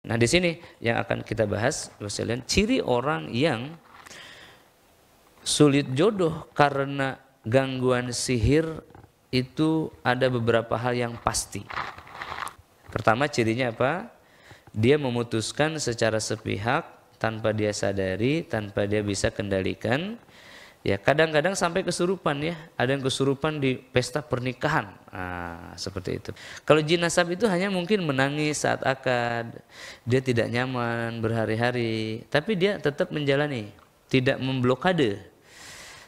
Nah, di sini yang akan kita bahas, sekalian, ciri orang yang sulit jodoh karena gangguan sihir itu ada beberapa hal yang pasti. Pertama cirinya apa? Dia memutuskan secara sepihak tanpa dia sadari, tanpa dia bisa kendalikan Ya kadang-kadang sampai kesurupan ya, ada yang kesurupan di pesta pernikahan, nah, seperti itu. Kalau jin nasab itu hanya mungkin menangis saat akad, dia tidak nyaman berhari-hari, tapi dia tetap menjalani, tidak memblokade.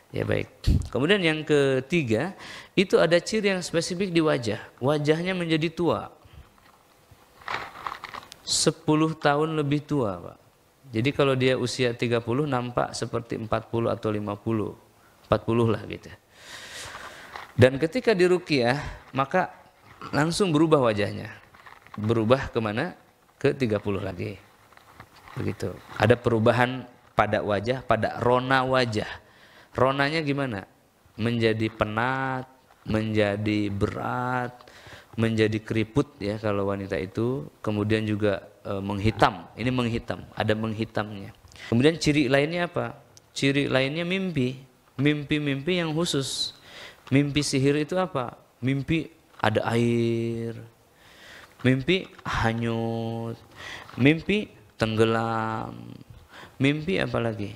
Ya baik. Kemudian yang ketiga, itu ada ciri yang spesifik di wajah, wajahnya menjadi tua. 10 tahun lebih tua, Pak. Jadi kalau dia usia 30 nampak seperti 40 atau 50. 40 lah gitu. Dan ketika diruqyah maka langsung berubah wajahnya. Berubah ke mana? Ke 30 lagi. Begitu. Ada perubahan pada wajah, pada rona wajah. Ronanya gimana? Menjadi penat, menjadi berat, menjadi keriput ya kalau wanita itu. Kemudian juga e, menghitam. Ini menghitam, ada menghitamnya. Kemudian ciri lainnya apa? Ciri lainnya mimpi. Mimpi-mimpi yang khusus. Mimpi sihir itu apa? Mimpi ada air. Mimpi hanyut. Mimpi tenggelam. Mimpi apa lagi?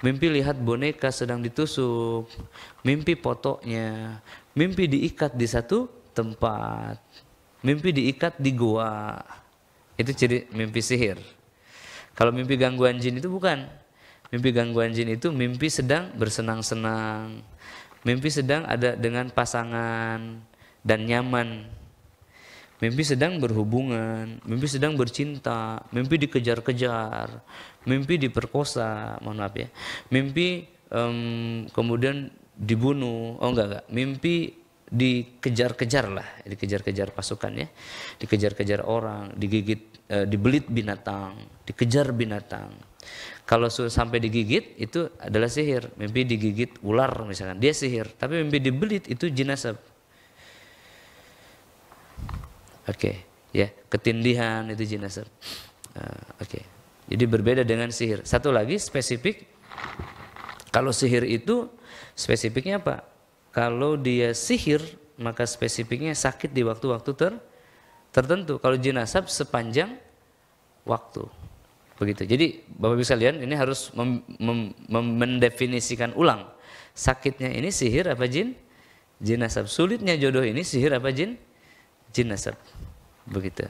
Mimpi lihat boneka sedang ditusuk. Mimpi fotonya. Mimpi diikat di satu tempat. Mimpi diikat di gua itu ciri mimpi sihir. Kalau mimpi gangguan jin itu bukan. Mimpi gangguan jin itu mimpi sedang bersenang-senang. Mimpi sedang ada dengan pasangan dan nyaman. Mimpi sedang berhubungan, mimpi sedang bercinta, mimpi dikejar-kejar, mimpi diperkosa, mohon maaf ya. Mimpi um, kemudian dibunuh, oh enggak enggak, mimpi dikejar-kejar lah, dikejar-kejar pasukan ya, dikejar-kejar orang, digigit, e, dibelit binatang, dikejar binatang. Kalau sampai digigit itu adalah sihir, mimpi digigit ular misalkan, dia sihir. Tapi mimpi dibelit itu jinasab. Oke, okay. ya ketindihan itu jinasab. Uh, Oke, okay. jadi berbeda dengan sihir. Satu lagi spesifik, kalau sihir itu spesifiknya apa? Kalau dia sihir, maka spesifiknya sakit di waktu-waktu ter tertentu. Kalau jinasab sepanjang waktu. Begitu. Jadi Bapak bisa lihat ini harus mendefinisikan ulang. Sakitnya ini sihir apa jin? Jinasab. Sulitnya jodoh ini sihir apa jin? Jinasab. Begitu.